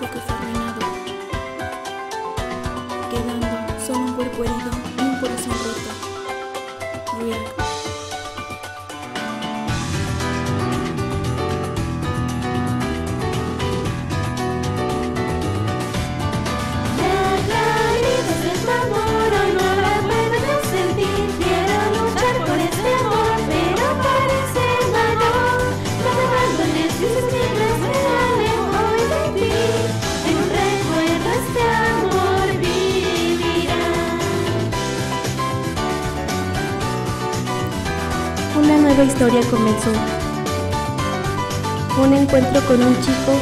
que fue arruinado, quedando solo un cuerpo herido y un corazón roto. nueva historia comenzó. Un encuentro con un chico,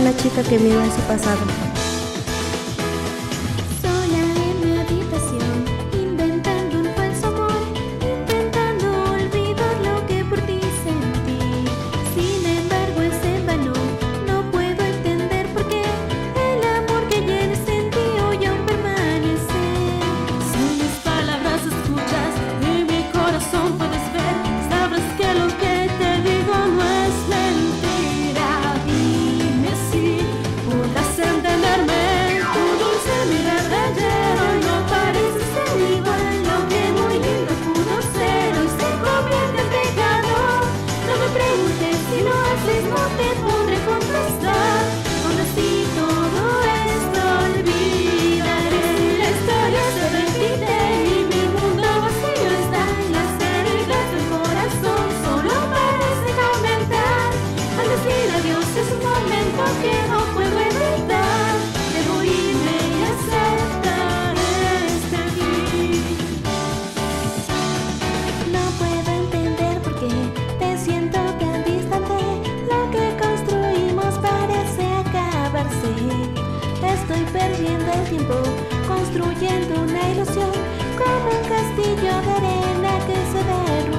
una chica que mira su pasado. Porque no puedo verdad. que ruine y acertar este fin. No puedo entender por qué te siento tan distante. Lo que construimos parece acabarse. Estoy perdiendo el tiempo construyendo una ilusión como un castillo de arena que se derrumba.